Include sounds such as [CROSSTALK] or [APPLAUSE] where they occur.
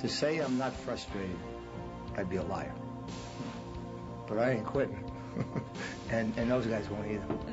To say I'm not frustrated, I'd be a liar. But I ain't quitting. [LAUGHS] and, and those guys won't either.